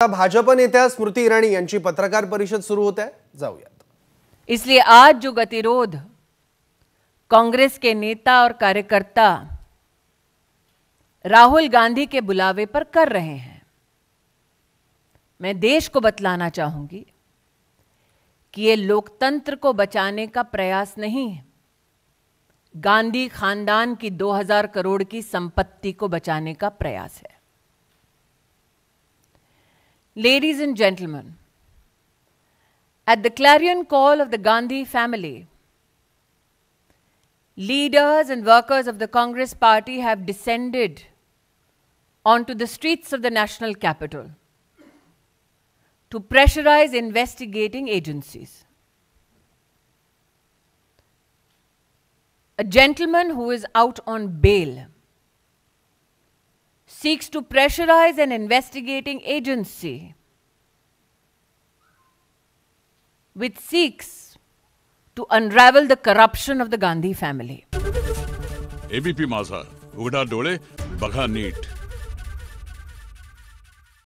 भाजप नेत्या स्मृती इराणी पत्रकार परिषद सुरू होत है जाऊयात. इसलिए आज जो गतिरोध कांग्रेस के नेता और कार्यकर्ता राहुल गांधी के बुलावे पर कर रहे हैं, मैं देश को बतलाना चाहूँगी कि ये लोकतंत्र को बचाने का प्रयास नहीं है। गांधी खानदान की 2000 करोड़ की संपत्ति को बचाने का प्रयास है। Ladies and gentlemen, at the clarion call of the Gandhi family, leaders and workers of the Congress party have descended onto the streets of the national capital to pressurize investigating agencies. A gentleman who is out on bail seeks to pressurize an investigating agency which seeks to unravel the corruption of the Gandhi family. ABP Maza, Ugda Dole, Bagha Neat.